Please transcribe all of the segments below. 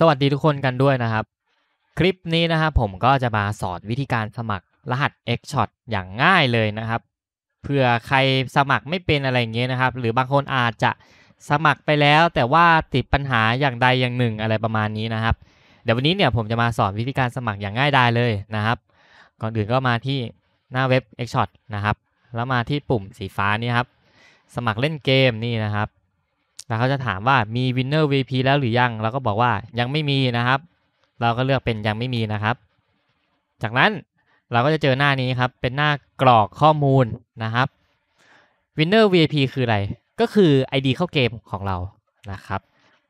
สวัสดีทุกคนกันด้วยนะครับ คลิปนี้นะครับผมก็จะมาสอนวิธีการสมัครรหัส Xshot อย่างง่ายเลยนะครับเผื่อใครสมัครไม่เป็นอะไรเงี้ยนะครับ หรือบางคนอาจจะสมัครไปแล้ว แต่ว่าติดปัญหาอย่างใดอย่างหนึ่งอะไรประมาณนี้นะครับ เดี๋ยววันนี้เนี่ยผมจะมาสอนวิธีการสมัครอย่างง่ายดายเลยนะครับ ก่อนอื่นก็มาที่หน้าเว็บ Xshot นะครับ แล้วมาที่ปุ่มสีฟ้านี่ครับ สมัครเล่นเกมนี่นะครับ แล้วเขาจะถามว่ามี Winner VP แล้วหรือยัง เราก็บอกว่ายังไม่มีนะครับ เราก็เลือกเป็นยังไม่มีนะครับ จากนั้นเราก็จะเจอหน้านี้ครับ เป็นหน้ากรอกข้อมูลนะครับ Winner VIP คืออะไร ก็คือ ID เข้าเกมของเรานะครับ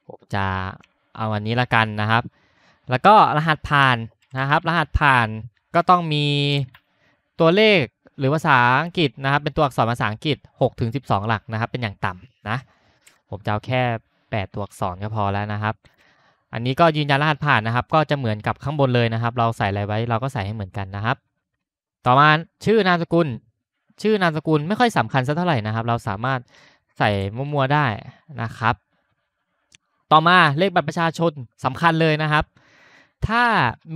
ผมจะเอาอันนี้ละกันนะครับ แล้วก็รหัสผ่านนะครับ รหัสผ่านก็ต้องมีตัวเลขหรือภาษาอังกฤษนะครับ เป็นตัวอักษรภาษาอังกฤษ6ถึง12 หลักนะครับ เป็นอย่างต่ำนะ ผมจะเอาแค่ 8 ตัวอักษรก็พอแล้วนะครับ อันนี้ก็ยืนยันรหัสผ่านนะครับ ก็จะเหมือนกับข้างบนเลยนะครับ เราใส่อะไรไว้เราก็ใส่ให้เหมือนกันนะครับ ต่อมาชื่อนามสกุล ชื่อนามสกุลไม่ค่อยสำคัญสักเท่าไหร่นะครับ เราสามารถใส่มั่วๆได้นะครับ ต่อมาเลขบัตรประชาชนสำคัญเลยนะครับถ้า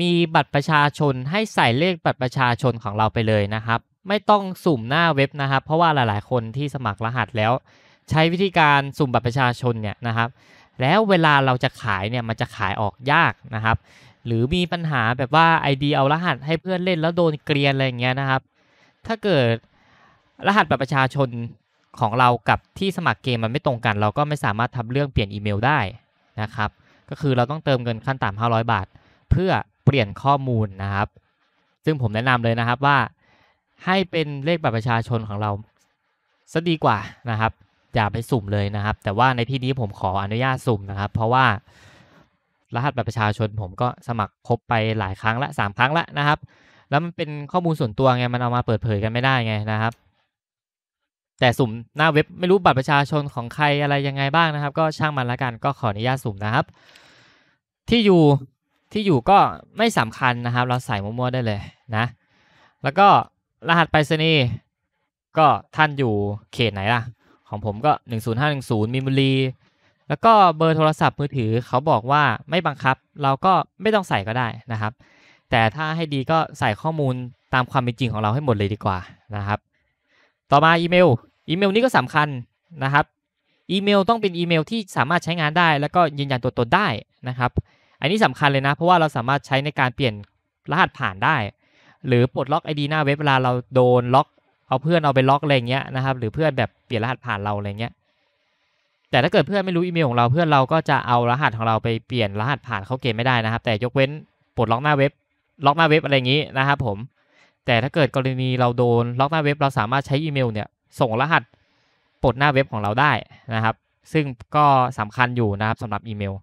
มีบัตรประชาชนให้ใส่เลขบัตรประชาชนของเราไปเลยนะครับ ไม่ต้องสุ่มหน้าเว็บนะครับ เพราะว่าหลายๆ คนที่สมัครรหัสแล้ว ใช้วิธีการสุ่มบัตรประชาชนเนี่ยนะครับ แล้วเวลาเราจะขายเนี่ยมันจะขายออกยากนะครับ หรือมีปัญหาแบบว่า ID เอารหัสให้เพื่อนเล่นแล้วโดนเกลียนอะไรอย่างเงี้ยนะครับ ถ้าเกิดรหัสบัตรประชาชนของเรากับที่สมัครเกมมันไม่ตรงกัน เราก็ไม่สามารถทำเรื่องเปลี่ยนอีเมลได้นะครับ ก็คือเราต้องเติมเงินขั้นต่ำ500 บาท เพื่อเปลี่ยนข้อมูลนะครับ ซึ่งผมแนะนำเลยนะครับว่าให้เป็นเลขบัตรประชาชนของเราซะดีกว่านะครับ อย่าไปสุ่มเลยนะครับ แต่ว่าในที่นี้ผมขออนุญาตสุ่มนะครับ เพราะว่ารหัสบัตรประชาชนผมก็สมัครครบไปหลายครั้งละสามครั้งละนะครับ แล้วมันเป็นข้อมูลส่วนตัวไงมันเอามาเปิดเผยกันไม่ได้ไงนะครับ แต่สุ่มหน้าเว็บไม่รู้บัตรประชาชนของใครอะไรยังไงบ้างนะครับ ก็ช่างมันละกันก็ขออนุญาตสุ่มนะครับ ที่อยู่ที่อยู่ก็ไม่สำคัญนะครับ เราใส่มั่วๆได้เลยนะ แล้วก็รหัสไปรษณีย์ก็ท่านอยู่เขตไหนล่ะ ของผมก็ 10510มิมโมรี แล้วก็เบอร์โทรศัพท์มือถือเขาบอกว่าไม่บังคับ เราก็ไม่ต้องใส่ก็ได้นะครับ แต่ถ้าให้ดีก็ใส่ข้อมูลตามความเป็นจริงของเราให้หมดเลยดีกว่านะครับ ต่อมาอีเมล อีเมลนี้ก็สำคัญนะครับ อีเมลต้องเป็นอีเมลที่สามารถใช้งานได้ แล้วก็ยืนยันตัวตนได้นะครับ อันนี้สำคัญเลยนะ เพราะว่าเราสามารถใช้ในการเปลี่ยนรหัสผ่านได้ หรือปลดล็อก ID หน้าเว็บเวลาเราโดนล็อก เอาเพื่อนเอาไปล็อกอะไรเงี้ยนะครับ หรือเพื่อนแบบเปลี่ยนรหัสผ่านเราอะไรเงี้ย แต่ถ้าเกิดเพื่อนไม่รู้อีเมลของเราเพื่อนเราก็จะเอารหัสของเราไปเปลี่ยนรหัสผ่านเข้าเกมไม่ได้นะครับ แต่ยกเว้นปลดล็อกหน้าเว็บ ล็อกหน้าเว็บอะไรอย่างนี้นะครับผม แต่ถ้าเกิดกรณีเราโดนล็อกหน้าเว็บ เราสามารถใช้อีเมลเนี่ยส่งรหัสปลดหน้าเว็บของเราได้นะครับ ซึ่งก็สำคัญอยู่นะครับสำหรับอีเมล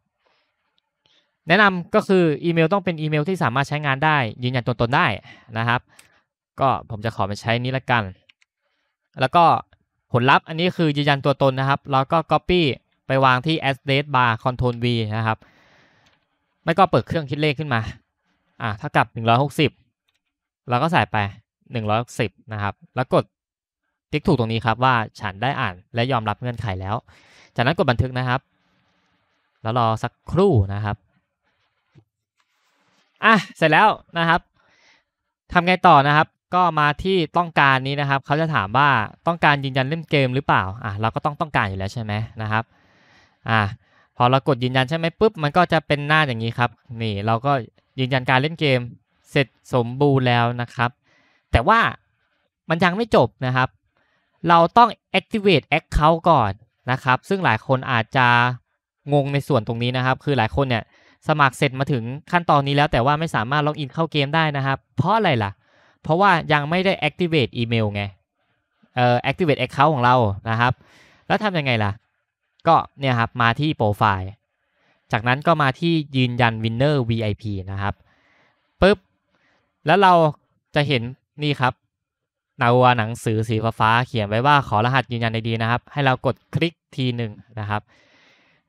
แนะนำก็คืออีเมลต้องเป็นอีเมลที่สามารถใช้งานได้ยืนยันตัวตนได้นะครับ ก็ผมจะขอไปใช้นี้ละกัน แล้วก็ผลลัพธ์อันนี้คือยืนยันตัวตนนะครับ แล้วก็ Copy ไปวางที่ address bar control V นะครับ ไม่ก็เปิดเครื่องคิดเลขขึ้นมาอ่าเท่ากับ 160เราก็ใส่ไป 160 นะครับ แล้วกดติ๊กถูกตรงนี้ครับว่าฉันได้อ่านและยอมรับเงื่อนไขแล้ว จากนั้นกดบันทึกนะครับ แล้วรอสักครู่นะครับอะเสร็จแล้วนะครับทำไงต่อนะครับ ก็มาที่ต้องการนี้นะครับเขาจะถามว่าต้องการยืนยันเล่นเกมหรือเปล่าอะเราก็ต้องต้องการอยู่แล้วใช่ไหมนะครับอะพอเรากดยืนยันใช่ไหมปุ๊บมันก็จะเป็นหน้าอย่างนี้ครับนี่เราก็ยืนยันการเล่นเกมเสร็จสมบูรณ์แล้วนะครับ แต่ว่ามันยังไม่จบนะครับ เราต้อง activate account ก่อนนะครับ ซึ่งหลายคนอาจจะงงในส่วนตรงนี้นะครับ คือหลายคนเนี่ยสมัครเสร็จมาถึงขั้นตอนนี้แล้วแต่ว่าไม่สามารถล็อกอินเข้าเกมได้นะครับ เพราะอะไรล่ะเพราะว่ายังไม่ได้ activate อีเมลไงเอ่อ activate account ของเรานะครับ แล้วทำยังไงล่ะ ก็เนี่ยครับมาที่โปรไฟล์จากนั้นก็มาที่ยืนยัน winner VIP นะครับปุ๊บแล้วเราจะเห็นนี่ครับนาวหนังสือสีฟ้าเขียนไว้ว่าขอรหัสยืนยันในดีนะครับ ให้เรากดคลิกทีหนึ่งนะครับ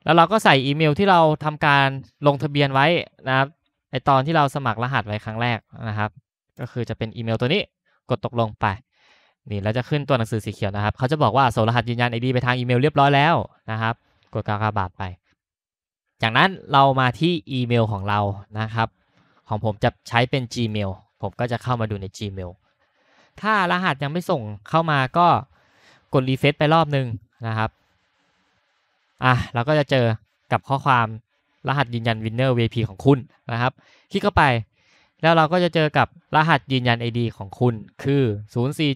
แล้วเราก็ใส่อีเมลที่เราทำการลงทะเบียนไว้นะครับไอตอนที่เราสมัครรหัสไว้ครั้งแรกนะครับ ก็คือจะเป็นอีเมลตัวนี้กดตกลงไปนี่แล้วจะขึ้นตัวหนังสือสีเขียวนะครับ เขาจะบอกว่าส่งรหัสยืนยันไอดีไปทางอีเมลเรียบร้อยแล้วนะครับ กดกากบาทไป จากนั้นเรามาที่อีเมลของเรานะครับ ของผมจะใช้เป็น Gmail ผมก็จะเข้ามาดูใน Gmail ถ้ารหัสยังไม่ส่งเข้ามาก็กดรีเฟซไปรอบนึงนะครับอะเราก็จะเจอกับข้อความรหัสยืนยัน Winner VIP ของคุณนะครับ คลิกเข้าไป แล้วเราก็จะเจอกับรหัสยืนยัน ID ของคุณคือ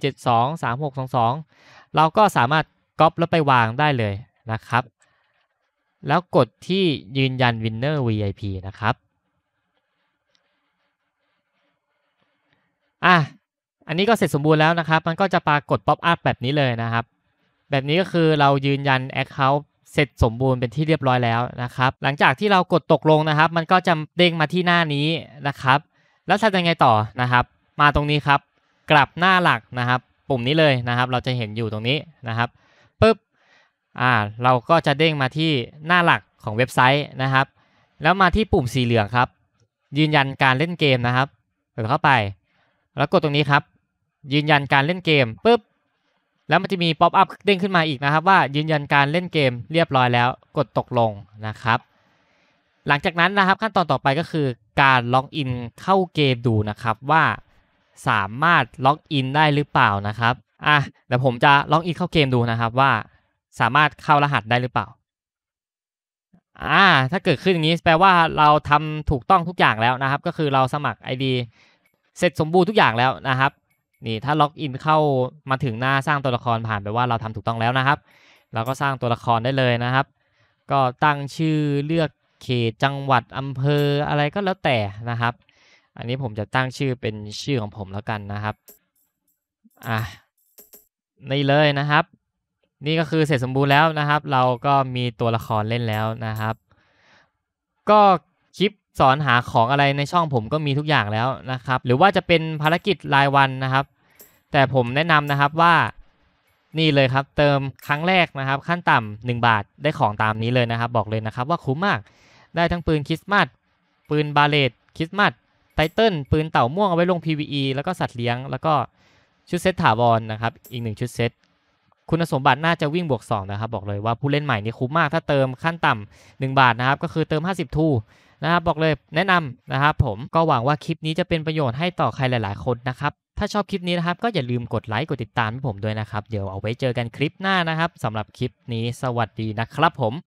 04723622 เราก็สามารถก๊อปแล้วไปวางได้เลยนะครับ แล้วกดที่ยืนยัน Winner VIP นะครับอะอันนี้ก็เสร็จสมบูรณ์แล้วนะครับ มันก็จะปรากฏป๊อปอัพแบบนี้เลยนะครับ แบบนี้ก็คือเรายืนยัน Account เสร็จสมบูรณ์เป็นที่เรียบร้อยแล้วนะครับ หลังจากที่เรากดตกลงนะครับ มันก็จะเด้งมาที่หน้านี้นะครับ แล้วทำยังไงต่อนะครับ มาตรงนี้ครับ กลับหน้าหลักนะครับ ปุ่มนี้เลยนะครับ เราจะเห็นอยู่ตรงนี้นะครับปุ๊บอ่าเราก็จะเด้งมาที่หน้าหลักของเว็บไซต์นะครับ แล้วมาที่ปุ่มสีเหลืองครับ ยืนยันการเล่นเกมนะครับกดเข้าไป แล้วกดตรงนี้ครับ ยืนยันการเล่นเกมปุ๊บแล้วมันจะมีป๊อปอัพเด้งขึ้นมาอีกนะครับว่ายืนยันการเล่นเกมเรียบร้อยแล้ว กดตกลงนะครับ หลังจากนั้นนะครับขั้นตอนต่อไปก็คือ การล็อกอินเข้าเกมดูนะครับว่าสามารถล็อกอินได้หรือเปล่านะครับอะเดี๋ยวผมจะล็อกอินเข้าเกมดูนะครับว่าสามารถเข้ารหัสได้หรือเปล่าอ่าถ้าเกิดขึ้นอย่างนี้แปลว่าเราทำถูกต้องทุกอย่างแล้วนะครับ ก็คือเราสมัคร ID เสร็จสมบูรณ์ทุกอย่างแล้วนะครับนี่ถ้าล็อกอินเข้ามาถึงหน้าสร้างตัวละครผ่านไปว่าเราทำถูกต้องแล้วนะครับ เราก็สร้างตัวละครได้เลยนะครับ ก็ตั้งชื่อเลือก เขตจังหวัดอำเภออะไรก็แล้วแต่นะครับ อันนี้ผมจะตั้งชื่อเป็นชื่อของผมแล้วกันนะครับอะนี่เลยนะครับ นี่ก็คือเสร็จสมบูรณ์แล้วนะครับ เราก็มีตัวละครเล่นแล้วนะครับ ก็คลิปสอนหาของอะไรในช่องผมก็มีทุกอย่างแล้วนะครับ หรือว่าจะเป็นภารกิจรายวันนะครับ แต่ผมแนะนำนะครับว่านี่เลยครับ เติมครั้งแรกนะครับ ขั้นต่ำหนึ่งบาทได้ของตามนี้เลยนะครับ บอกเลยนะครับว่าคุ้มมาก ได้ทั้งปืนคริสต์มาสปืน Barrett คริสต์มาส title ปืนเต่าม่วงเอาไว้ลง PVE แล้วก็สัตว์เลี้ยง แล้วก็ชุดเซตถาวรนะครับ อีกหนึ่งชุดเซตคุณสมบัติน่าจะวิ่งบวก2นะครับ บอกเลยว่าผู้เล่นใหม่นี่คุ้มมากถ้าเติมขั้นต่ำ1บาทนะครับ ก็คือเติม 50 ทรูนะครับบอกเลยแนะนำนะครับผมก็หวังว่าคลิปนี้จะเป็นประโยชน์ให้ต่อใครหลาย ๆ คนนะครับถ้าชอบคลิปนี้นะครับก็อย่าลืมกดไลค์กดติดตามให้ผมด้วยนะครับ เดี๋ยวเอาไว้เจอกันคลิปหน้านะครับสำหรับคลิปนี้สวัสดีนะครับผม